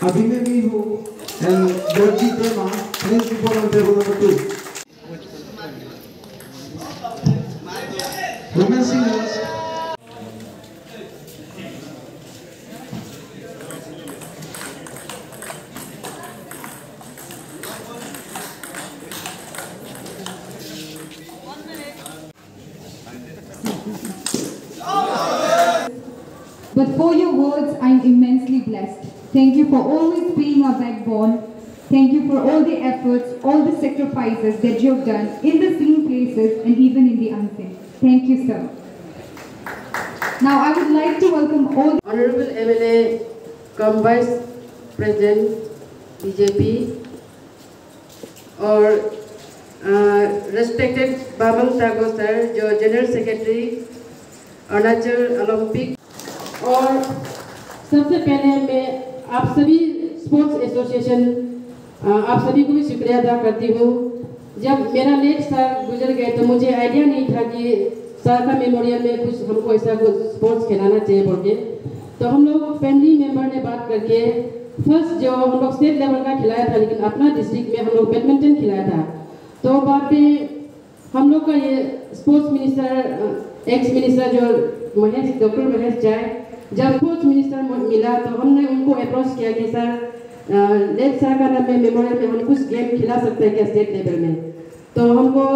Abhimanyu and Georgie Prema, principal on table number two. Thank you for always being our backbone. Thank you for all the efforts, all the sacrifices that you have done in the seen places and even in the unseen. Thank you, sir. Now, I would like to welcome all Honorable MLA, come Vice President, BJP, और respected बाबंग तागो sir जो general secretary Arunachal Olympic और सबसे पहले मैं आप सभी sports association आप सभी को भी शुक्रिया अदा करती हूँ। जब मेरा लेट सर गुजर गए तो मुझे आइडिया नहीं था कि सर का मेमोरियल में कुछ हमको ऐसा कुछ स्पोर्ट्स खिलाना चाहिए बोल के। तो हम लोग फैमिली मेंबर ने बात करके फ़र्स्ट जो हम लोग स्टेट लेवल का खिलाया था, लेकिन अपना डिस्ट्रिक्ट में हम लोग बैडमिंटन खिलाया था। तो बाद में हम लोग का ये स्पोर्ट्स मिनिस्टर एक्स मिनिस्टर जो महेश डॉक्टर महेश जाए जब स्पोर्ट्स मिनिस्टर मिला तो हमने उनको अप्रोच किया कि सर लेट नाम में मेमोरियल में हम कुछ गेम खिला सकते हैं क्या स्टेट लेवल में तो हमको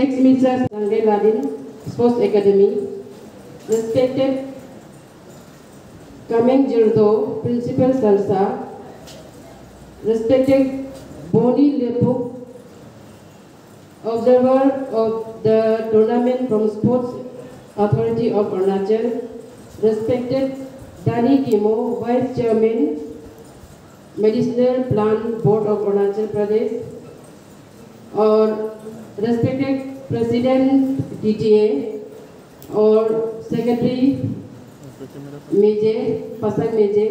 ex minister Sange Ladin sports academy respected Kameng Jirdo, Principal Salsa, respected Boni Lepuk, observer of the tournament from Sports Authority of Arunachal, respected Dani Kimo, Vice Chairman, Medicinal Plant Board of Arunachal Pradesh, और respected President DTA और Secretary मेजे पसंद मेजे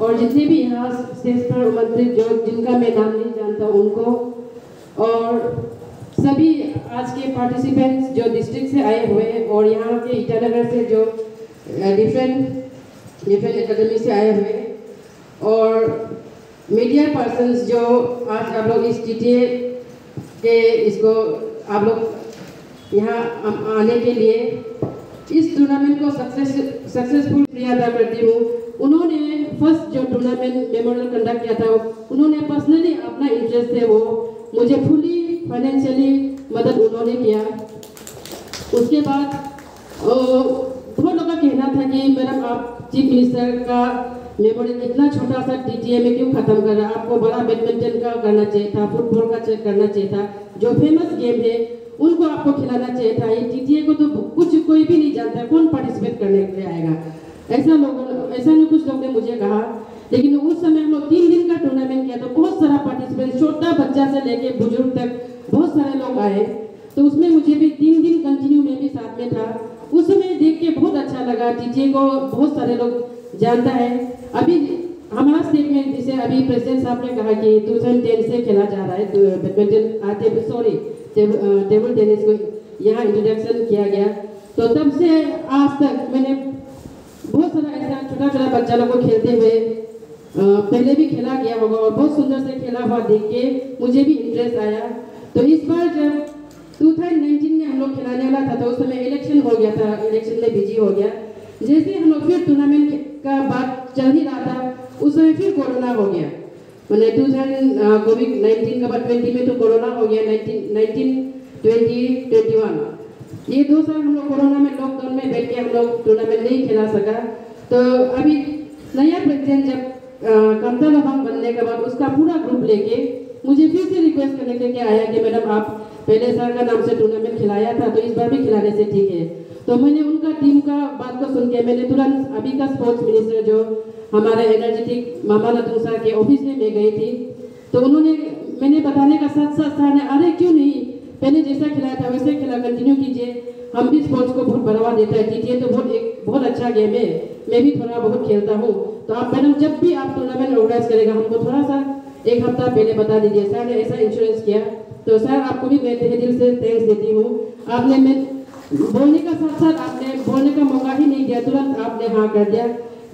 और जितने भी यहाँ stage पर उपस्थित जो जिनका मैं नाम नहीं जानता उनको और सभी आज के पार्टिसिपेंट्स जो डिस्ट्रिक्ट से आए हुए हैं और यहाँ के ईटानगर से जो डिफरेंट डिफरेंट एकेडमी से आए हुए। और मीडिया पर्सन्स जो आज आप लोग इस टी के इसको आप लोग यहाँ आने के लिए इस टूर्नामेंट को सक्सेस सक्सेसफुल अदा करती हूँ। उन्होंने फ़र्स्ट जो टूर्नामेंट मेमोरियल कंडक्ट किया था, उन्होंने पर्सनली अपना इंटरेस्ट है वो, मुझे फुली फाइनेंशियली मदद उन्होंने किया। उसके बाद बहुत लोगों का कहना था कि मैडम, आप चीफ मिनिस्टर का मेमोरियल इतना छोटा सा टीटीए में क्यों खत्म कर रहा आपको बड़ा बैडमिंटन का करना चाहिए था, फुटबॉल का करना चाहिए था, जो फ़ेमस गेम है उनको आपको खिलाना चाहिए था। ये टीटीए को तो कुछ कोई भी नहीं जानता कौन पार्टिसिपेट करने के लिए आएगा। ऐसा लोग ऐसा नहीं, कुछ लोग ने मुझे कहा। लेकिन उस समय हम लोग तीन दिन का टूर्नामेंट किया तो बहुत सारा पार्टिसिपेंट छोटा बच्चा से लेके बुज़ुर्ग तक बहुत सारे लोग आए। तो उसमें मुझे भी तीन दिन कंटिन्यू में भी साथ में था। उस समय देख के बहुत अच्छा लगा। टीटीए को बहुत सारे लोग जानता है। अभी हमारा स्टेट में, जैसे अभी प्रेसिडेंट साहब ने कहा कि 2010 से खेला जा रहा है बैडमिंटन सॉरी टेबल टेनिस को यहाँ इंट्रोडक्शन किया गया। तो तब से आज तक मैंने बहुत सारा ऐसा छोटा छोटा बच्चा लोग को खेलते हुए पहले भी खेला गया होगा और बहुत सुंदर से खेला हुआ देख के मुझे भी इंटरेस्ट आया। तो इस बार जब 2019 में हम लोग खिलाने वाला था तो उस समय इलेक्शन हो गया था इलेक्शन में बिज़ी हो गया। जैसे हम लोग फिर टूर्नामेंट का बात चल ही रहा था, उस समय फिर कोरोना हो गया। मैंने टू थाउज़ेंड कोविड नाइन्टीन का बाद ट्वेंटी में तो कोरोना हो गया नाइनटीन ट्वेंटी ट्वेंटी वन ये दो साल हम लोग कोरोना में लॉकडाउन में बैठ के हम लोग टूर्नामेंट नहीं खेला सका। तो अभी नया प्रेसिडेंट जब कमता लबांग बनने के बाद, उसका पूरा ग्रुप लेके मुझे फिर से रिक्वेस्ट करने के लिए आया कि, मैडम, आप पहले सर का नाम से टूर्नामेंट खिलाया था तो इस बार भी खिलाने से ठीक है। तो मैंने उनका टीम का बात को सुन के, मैंने तुरंत अभी का स्पोर्ट्स मिनिस्टर जो हमारे एनर्जेटिक मामा नतुंग सर के ऑफ़िस में मैं गई थी तो उन्होंने मैंने बताने का साथ साथ सर ने, अरे, क्यों नहीं? पहले जैसा खिलाया था, वैसे खिला कंटिन्यू कीजिए। हम भी स्पोर्ट्स को बहुत बढ़ावा देता है टीटीए तो बहुत एक, बहुत अच्छा गेम है। मैं भी थोड़ा बहुत खेलता हूँ। तो आप मैडम, जब भी आप टूर्नामेंट ऑर्गेनाइज करेगा, हमको थोड़ा सा एक हफ़्ता पहले बता दीजिए। सर ने ऐसा इंश्योरेंस किया। तो सर, आपको भी मैं दिल से थैंक्स देती हूँ। आपने मैं बोलने का साथ साथ आपने बोलने का मौका ही नहीं दिया, तुरंत आपने हाँ कर दिया।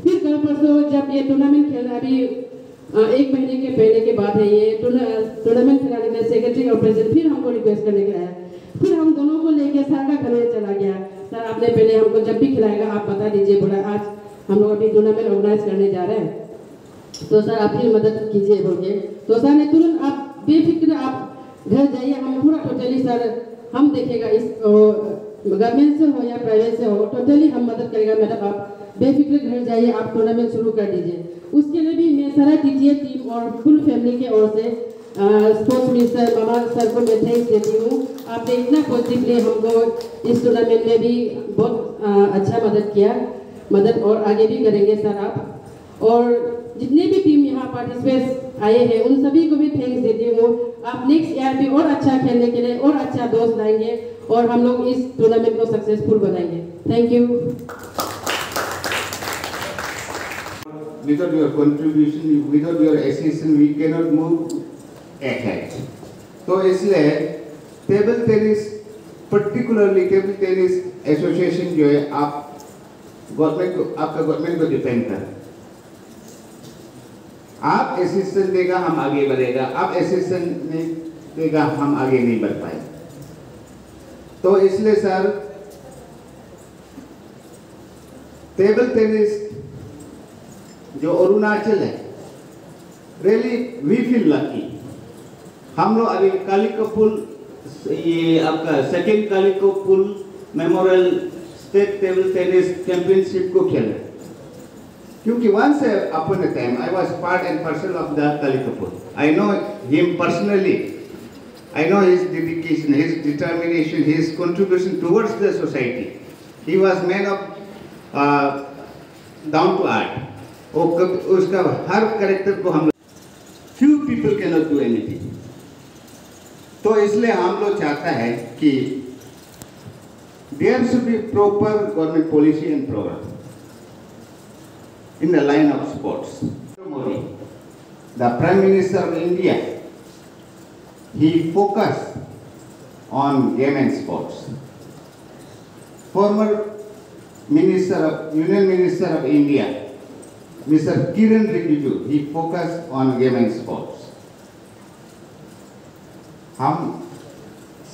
फिर कल परसों जब ये टूर्नामेंट खेलना अभी एक महीने के पहले के बाद है ये टूर्नामेंट खिलाने के सेक्रेटरी और प्रेसिडेंट फिर हमको रिक्वेस्ट करने के आया। फिर हम दोनों को लेके सर का घर चला गया। सर, आपने पहले हमको जब भी खिलाएगा, आप बता दीजिए, बोला, आज हम लोग अभी टूर्नामेंट ऑर्गेनाइज करने जा रहे हैं। तो सर, आप फिर मदद कीजिए बोल के तो सर ने तुरंत आप बेफिक्र आप घर जाइए हम पूरा टोटली सर हम देखेगा इस गवर्नमेंट से हो या प्राइवेट से हो टोटली हम मदद करेगा। मैडम आप बेफिक्र घर जाइए आप टूर्नामेंट शुरू कर दीजिए। उसके लिए भी मैं सारा टीजीए टीम और फुल फैमिली के ओर से स्पोर्ट्स मिनिस्टर मामा सर को मैं थैंक्स देती हूँ। आपने इतना पॉजिटिवली हमको इस टूर्नामेंट में भी बहुत आ, अच्छा मदद किया। मदद और आगे भी करेंगे सर आप। और जितने भी टीम यहाँ पार्टिसिपेट आए हैं। उन सभी को भी थैंक्स देती हूँ। आप नेक्स्ट ईयर भी और अच्छा खेलने के लिए और अच्छा दोस्त लाएँगे और हम लोग इस टूर्नामेंट को सक्सेसफुल बनाएँगे। Thank you without your contribution, without your assistance, we cannot move ahead. तो इसलिए table tennis particularly table tennis association जो है आप गवर्नमेंट को आपका गवर्नमेंट को डिपेंड कर। आप असिस्टेंट देगा, हम आगे बढ़ेगा। आप असिस्टेंट नहीं देगा, हम आगे नहीं बढ़ पाए। तो इसलिए सर टेबल टेनिस जो अरुणाचल है रियली वी फील लकी हम लोग अभी कालिको पुल ये आपका second Kalikho Pul memorial state table tennis championship को खेले क्योंकि once upon a time I was part and parcel of the Kaliko pool. I know him personally. I know his dedication, his determination, his contribution towards the society. He was man of uh, down to earth. उसका हर character को हम few people can not do anything तो इसलिए हम लोग चाहता है कि there should be proper government policy and programme In the line of sports Modi the prime minister of India he focused on game and sports. Former Minister of Union Minister of India, Mr. Kiran Rijiju, he focused on game and sports. हम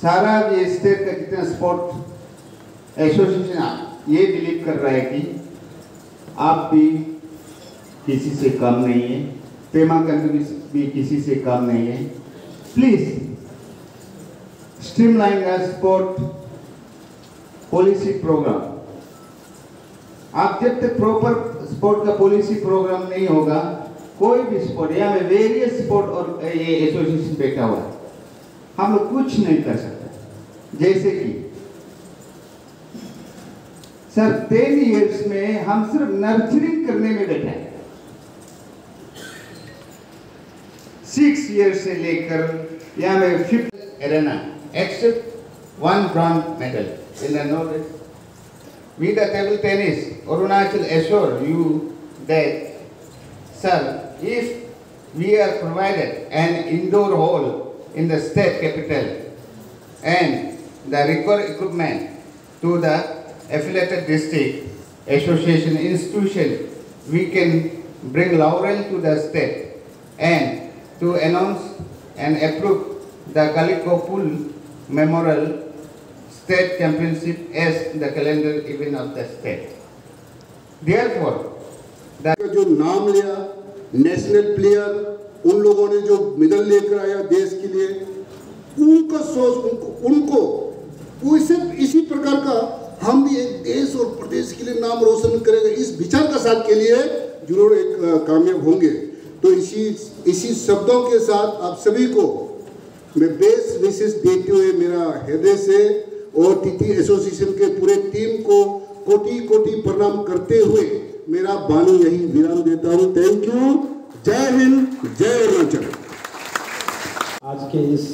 सारा ये state का जितना sport association ये believe कर रहा है कि आप भी किसी से कम नहीं है। पेमा कंट्री भी किसी से कम नहीं है। Please streamline the sport policy programme आप जब तक प्रॉपर स्पोर्ट का पॉलिसी प्रोग्राम नहीं होगा, कोई भी स्पोर्ट यहाँ में वेरियस स्पोर्ट और ये एसोसिएशन बैठा हुआ? है हम कुछ नहीं कर सकते। जैसे कि, सर टेन इयर्स में हम सिर्फ़ नर्चरिंग करने में बैठे हैं। सिक्स ईयर से लेकर यहाँ में fifth arena except one bronze medal in the north we the table tennis Arunachal assure you that sir if we are provided an indoor hall in the state capital and the require equipment to the affiliated district association institution we can bring laurel to the state and to announce and approve the Kaliko Pool Memorial State Championship as the calendar event of the state. Therefore, का जो नाम लिया national player उन लोगों ने जो medal लेकर आया देश के लिए उनका सोच उनको उनको इसे इसी प्रकार का हम भी एक देश और प्रदेश के लिए नाम रोशन करेंगे इस विचार का साथ के लिए ज़रूर एक कामयाब होंगे तो इसी इसी शब्दों के साथ आप सभी को मैं बेस्ट विशेष देते हुए मेरा हृदय से और टीटी एसोसिएशन के पूरे टीम को कोटि कोटि प्रणाम करते हुए मेरा बानी यही विराम देता हूँ। थैंक यू जय हिंद, जय अरुणाचल। आज के इस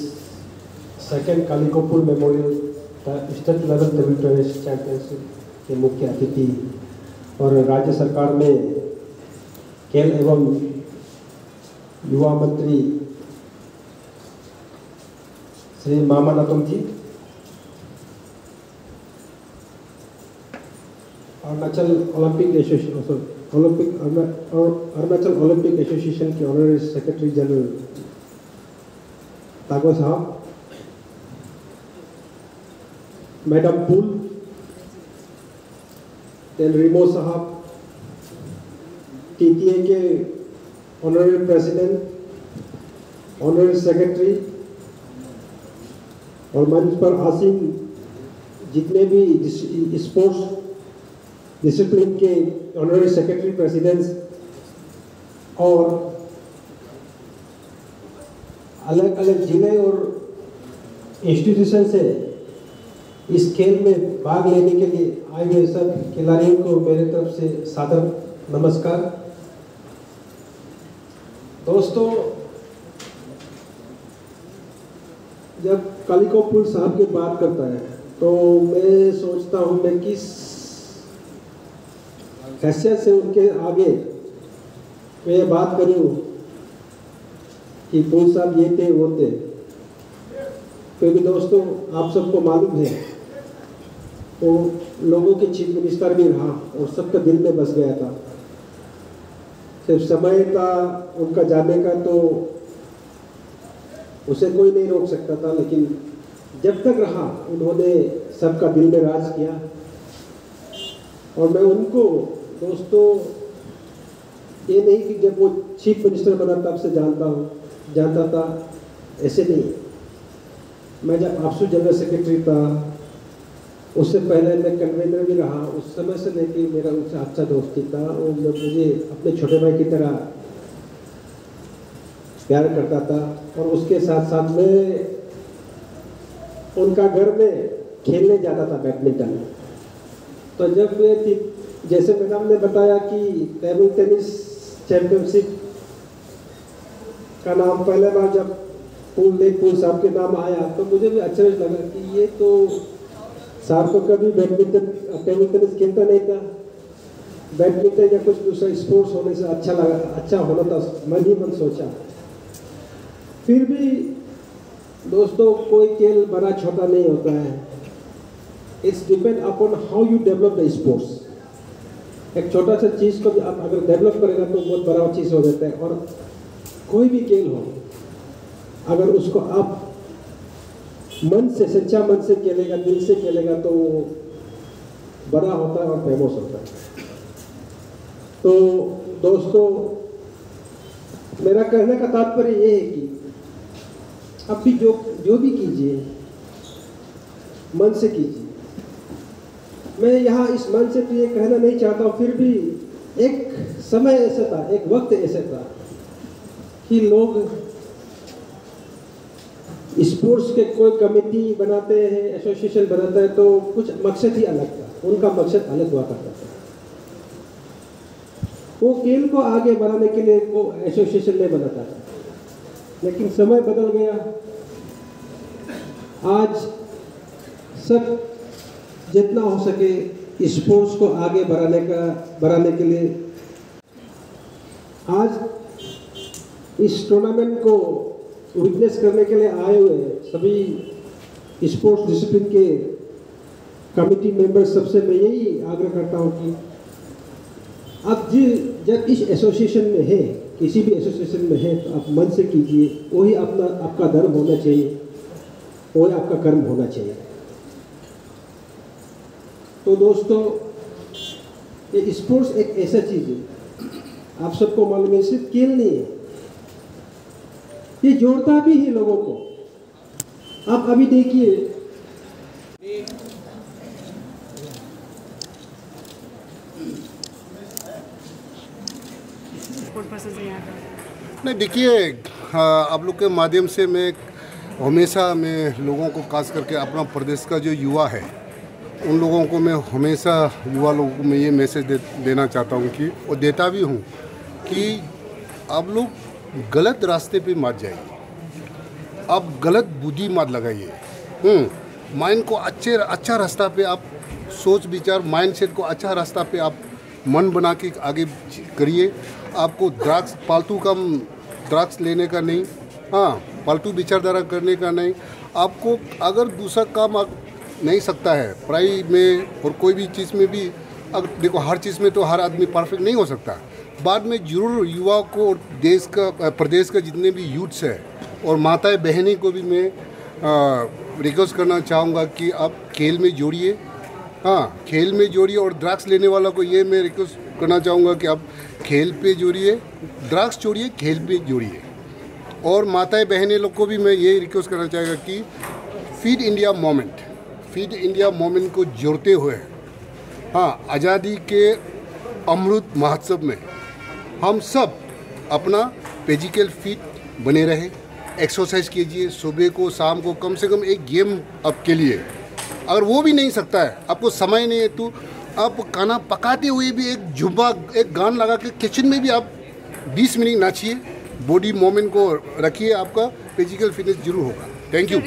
second Kalikopur memorial state level table tennis championship के मुख्य अतिथि और राज्य सरकार में खेल एवं युवा मंत्री Shri Mama Natung ji Arunachal Olympic association Olympic Arunachal Olympic association के ऑनररी सेक्रेटरी जनरल तागो साहब मैडम पुल देन रिमो साहब टीटीए के ऑनररी प्रेसिडेंट ऑनररी सेक्रेटरी और मंच पर आसीन जितने भी स्पोर्ट्स डिसिप्लिन के ऑनरेबल सेक्रेटरी प्रेसिडेंट्स और अलग अलग ज़िले और इंस्टीट्यूशन से इस खेल में भाग लेने के लिए आए हुए सब खिलाड़ियों को मेरे तरफ़ से सादर नमस्कार। दोस्तों, जब कालिको पुल साहब की बात करता है तो मैं सोचता हूँ मैं किस हैसियत से उनके आगे मैं बात करूँ कि पुल साहब ये थे, वो थे। क्योंकि दोस्तों, आप सबको मालूम है, वो लोगों के चीफ मिनिस्टर भी रहा और सबका दिल में बस गया था। सिर्फ़ समय था उनका जाने का तो उसे कोई नहीं रोक सकता था, लेकिन जब तक रहा, उन्होंने सबका दिल में राज किया। और मैं उनको, दोस्तों, ये नहीं कि जब वो चीफ मिनिस्टर बना तब से जानता हूँ, जानता था, ऐसे नहीं। मैं जब आपसू जनरल सेक्रेटरी था उससे पहले मैं कन्वेनर भी रहा, उस समय से लेके मेरा उनसे अच्छा दोस्ती था और मैं मुझे अपने छोटे भाई की तरह प्यार करता था और उसके साथ साथ में उनका घर में खेलने जाता था बैडमिंटन। तो जब थी जैसे मैडम ने बताया कि टेबल टेनिस चैंपियनशिप का नाम पहले बार जब पूल देख, पूल साहब के नाम आया तो मुझे भी अच्छा लगा कि ये तो साहब को कभी बैडमिंटन टेबल खेलता नहीं था। बैडमिंटन या कुछ दूसरा स्पोर्ट्स होने से अच्छा लगा अच्छा होना था, मन ही मन सोचा। फिर भी दोस्तों, कोई खेल बड़ा छोटा नहीं होता है। It's depend upon how you develop the sports एक छोटा सा चीज़ को आप अगर डेवलप करेगा तो बहुत बड़ा चीज़ हो जाता है। और कोई भी खेल हो, अगर उसको आप मन से, सच्चा मन से खेलेगा, दिल से खेलेगा तो बड़ा होता है और फ़ेमस होता है। तो दोस्तों, मेरा कहने का तात्पर्य ये है कि अब भी जो जो भी कीजिए, मन से कीजिए। मैं यहाँ इस मन से तो ये कहना नहीं चाहता हूँ फिर भी एक समय ऐसा था, एक वक्त ऐसा था कि लोग स्पोर्ट्स के कोई कमेटी बनाते हैं, एसोसिएशन बनाते हैं तो कुछ मकसद ही अलग था। उनका मकसद अलग हुआ करता था। वो खेल को आगे बढ़ाने के लिए वो एसोसिएशन नहीं बनाता था। लेकिन समय बदल गया। आज सब जितना हो सके स्पोर्ट्स को आगे बढ़ाने का, बढ़ाने के लिए आज इस टूर्नामेंट को विटनेस करने के लिए आए हुए सभी स्पोर्ट्स डिसिप्लिन के कमिटी मेंबर सबसे मैं यही आग्रह करता हूँ कि आप जी जब इस एसोसिएशन में है, किसी भी एसोसिएशन में है तो आप मन से कीजिए, वही अपना आपका धर्म होना चाहिए, वही आपका कर्म होना चाहिए। तो दोस्तों, ये स्पोर्ट्स एक ऐसा चीज़ है। आप सबको मालूम है, सिर्फ़ खेल नहीं है। ये जोड़ता भी है लोगों को। आप अभी देखिए। नहीं देखिए आप लोग के माध्यम से मैं हमेशा मैं लोगों को खास करके अपना प्रदेश का जो युवा है उन लोगों को मैं हमेशा युवा लोगों को मैं ये मैसेज दे, देना चाहता हूँ कि और देता भी हूँ कि आप लोग गलत रास्ते पे मत जाइए आप गलत बुद्धि मत लगाइए। हम्म माइंड को अच्छे अच्छा रास्ता पे आप सोच विचार माइंड सेट को अच्छा रास्ता पे आप मन बना के आगे करिए। आपको ड्रग्स पालतू का ड्रग्स लेने का नहीं हाँ पालतू विचारधारा करने का नहीं। आपको अगर दूसरा काम आप नहीं सकता है, पढ़ाई में और कोई भी चीज़ में भी, अगर देखो हर चीज़ में तो हर आदमी परफेक्ट नहीं हो सकता। बाद में ज़रूर युवाओं को देश का प्रदेश का जितने भी यूथ्स है और माताएँ, बहनें को भी मैं रिक्वेस्ट करना चाहूँगा कि आप खेल में जोड़िए। हाँ खेल में जोड़िए और ड्रग्स लेने वाला को ये मैं रिक्वेस्ट करना चाहूँगा कि आप खेल पे जोड़िए ड्रग्स छोड़िए खेल पे जोड़िए। और माताएँ, बहनें लोग को भी मैं ये रिक्वेस्ट करना चाहेगा कि fit India moment fit India moment को जोड़ते हुए हाँ आज़ादी के अमृत महोत्सव में हम सब अपना फ़िज़िकल फिट बने रहें। एक्सरसाइज कीजिए, सुबह को, शाम को, कम से कम एक गेम आपके लिए। अगर वो भी नहीं सकता है, आपको समय नहीं है तो आप खाना पकाते हुए भी एक जुब्बा, एक गान लगा के किचन में भी आप 20 मिनट नाचिए। बॉडी मोमेंट को रखिए, आपका फ़िज़िकल फिटनेस ज़रूर होगा। Thank you